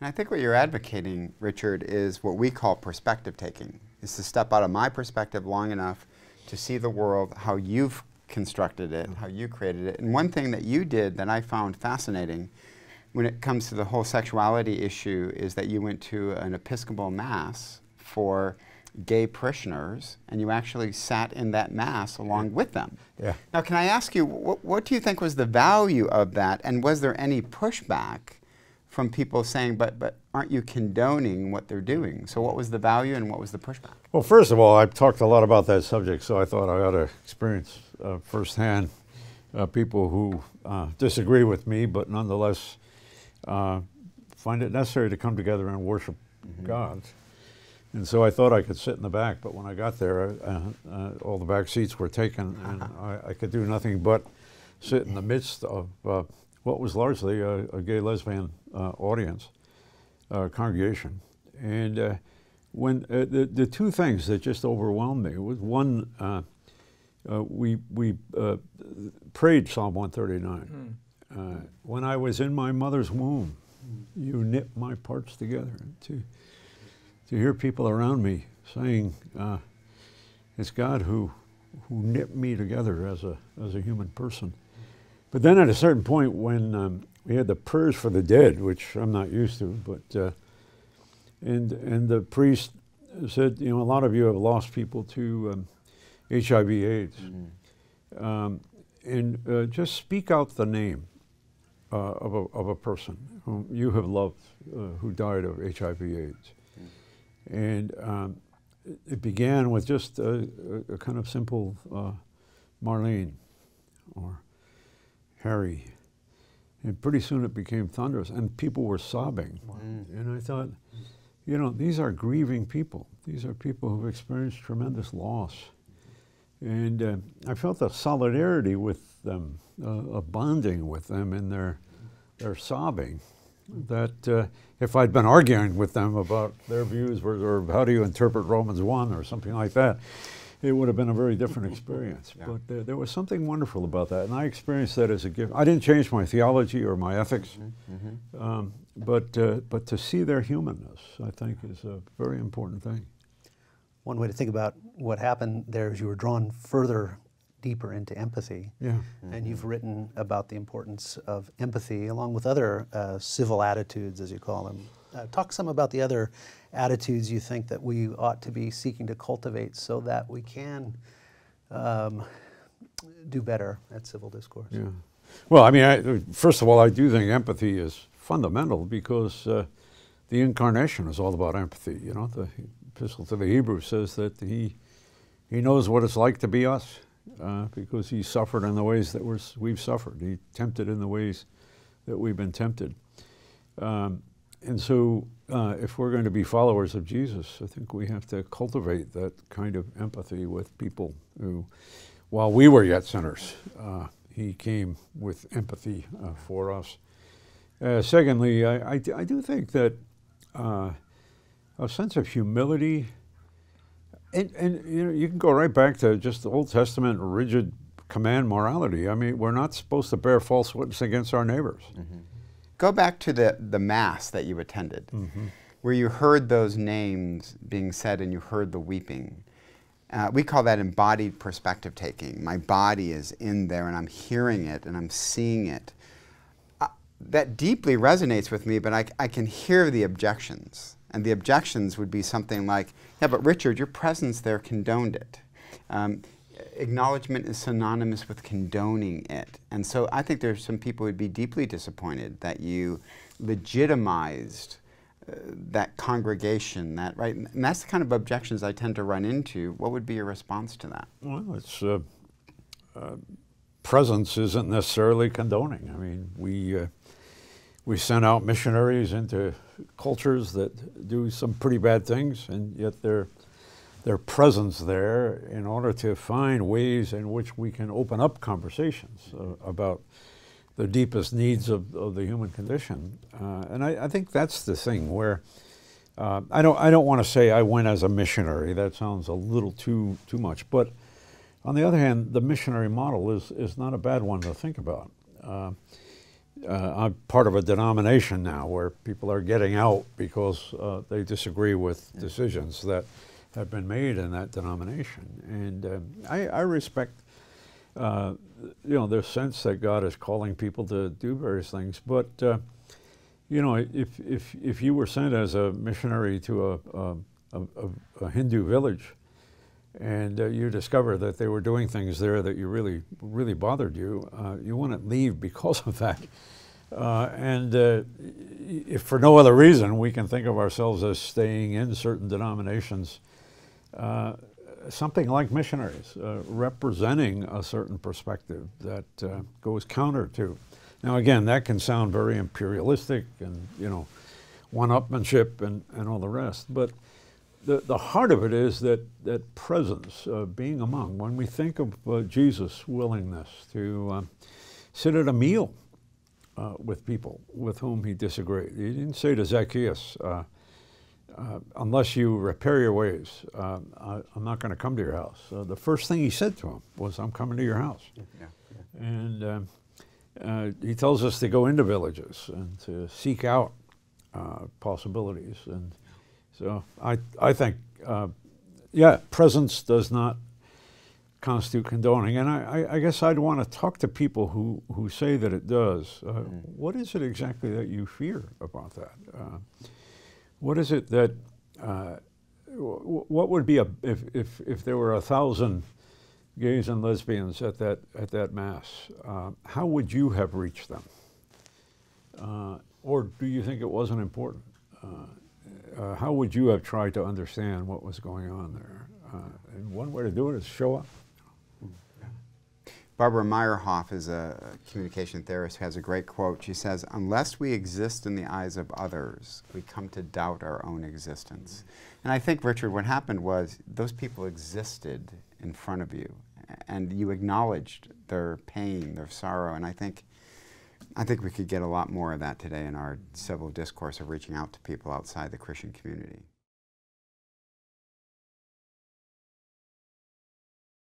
And I think what you're advocating, Richard, is what we call perspective taking. Is to step out of my perspective long enough to see the world how you've constructed it, how you created it. And one thing that you did that I found fascinating when it comes to the whole sexuality issue is that you went to an Episcopal Mass for gay parishioners and you actually sat in that Mass along with them. Yeah. Now, can I ask you, what, what do you think was the value of that? And was there any pushback from people saying, but, but aren't you condoning what they're doing? So, what was the value and what was the pushback? Well, first of all, I've talked a lot about that subject, so I thought I ought to experience uh, firsthand uh, people who uh, disagree with me, but nonetheless uh, find it necessary to come together and worship mm-hmm. God. And so I thought I could sit in the back, but when I got there, uh, uh, all the back seats were taken, and I, I, could do nothing but sit in the midst of what was largely a, a gay lesbian audience, congregation. And when the, the two things that just overwhelmed me was one, uh, we, we uh, prayed Psalm 139. Mm. Uh, when I was in my mother's womb, you knit my parts together. To, to hear people around me saying, uh, it's God who, who knit me together as a, as a human person. But then at a certain point when um, we had the prayers for the dead, which I'm not used to, but, uh, and, and the priest said, you know, a lot of you have lost people to um, HIV/AIDS, mm-hmm. um, and uh, just speak out the name uh, of, a, of a person whom you have loved uh, who died of HIV/AIDS, mm-hmm. and um, it began with just a, a kind of simple uh, Marlene or Harry. And pretty soon it became thunderous, and people were sobbing. And I thought, you know, these are grieving people. These are people who've experienced tremendous loss. And uh, I felt a solidarity with them, uh, a bonding with them in their, their sobbing. That uh, if I'd been arguing with them about their views or, or, how do you interpret Romans 1 or something like that, it would have been a very different experience. Yeah. But uh, there was something wonderful about that. And I experienced that as a gift. I didn't change my theology or my ethics, mm-hmm. mm-hmm. um, but, uh, but to see their humanness, I think, is a very important thing one way to think about what happened there is you were drawn further deeper into empathy. Yeah. Mm-hmm. And you've written about the importance of empathy along with other uh, civil attitudes, as you call them. Uh, talk some about the other attitudes you think that we ought to be seeking to cultivate so that we can um, do better at civil discourse. Yeah. Well, I mean, I, first of all, I do think empathy is fundamental because uh, the incarnation is all about empathy. You know, the Epistle to the Hebrews says that he, he knows what it's like to be us uh, because he suffered in the ways that we're, we've suffered. He tempted in the ways that we've been tempted. Um, and so, uh, if we're going to be followers of Jesus, I think we have to cultivate that kind of empathy with people who, while we were yet sinners, uh, he came with empathy uh, for us. Uh, secondly, I, I, I, do think that uh, a sense of humility. And, and you know, you can go right back to just the Old Testament rigid command morality. I mean, we're not supposed to bear false witness against our neighbors. Mm-hmm. Go back to the, the Mass that you attended, mm-hmm. where you heard those names being said and you heard the weeping. Uh, we call that embodied perspective taking. My body is in there and I'm hearing it and I'm seeing it. Uh, that deeply resonates with me, but I, I can hear the objections and the objections would be something like, yeah, but Richard, your presence there condoned it. Um, acknowledgement is synonymous with condoning it. And so I think there's some people who'd be deeply disappointed that you legitimized uh, that congregation, that right, and that's the kind of objections I tend to run into. What would be your response to that? Well, it's uh, uh, presence isn't necessarily condoning. I mean, we uh, we send out missionaries into cultures that do some pretty bad things, and yet their their presence there in order to find ways in which we can open up conversations uh, about the deepest needs of, of the human condition. Uh, and I, I, think that's the thing where uh, I don't I don't want to say I went as a missionary. That sounds a little too too much. But on the other hand, the missionary model is is not a bad one to think about. Uh, uh, I'm part of a denomination now where people are getting out because uh, they disagree with decisions that have been made in that denomination. And um, I, I respect, uh, you know, the sense that God is calling people to do various things. But, uh, you know, if, if, if you were sent as a missionary to a, a, a, a Hindu village, and uh, you discover that they were doing things there that you really really bothered you, uh, you wouldn't leave because of that. Uh, and uh, if for no other reason, we can think of ourselves as staying in certain denominations, uh, something like missionaries, uh, representing a certain perspective that goes counter to. Now, again, that can sound very imperialistic and you know, one-upmanship and, and all the rest, but the, the heart of it is that, that presence, uh, being among. When we think of uh, Jesus' willingness to uh, sit at a meal uh, with people with whom he disagreed, he didn't say to Zacchaeus, uh, uh, unless you repair your ways, I, am not going to come to your house. the first thing he said to him was, I'm coming to your house. Yeah, yeah. And um, he tells us to go into villages and to seek out possibilities. and so I, I think, uh, yeah, presence does not constitute condoning. And I, I, guess I'd want to talk to people who, who say that it does. Uh, mm. What is it exactly that you fear about that? Uh, what is it that, uh, what would be a, if, if, if there were a thousand gays and lesbians at that, at that mass, uh, how would you have reached them? Uh, or do you think it wasn't important? uh, how would you have tried to understand what was going on there? Uh, and one way to do it is show up. Barbara Myerhoff is a communication theorist who has a great quote. She says, unless we exist in the eyes of others, we come to doubt our own existence. And I think, Richard, what happened was those people existed in front of you and you acknowledged their pain, their sorrow, and I think I think we could get a lot more of that today in our civil discourse of reaching out to people outside the Christian community.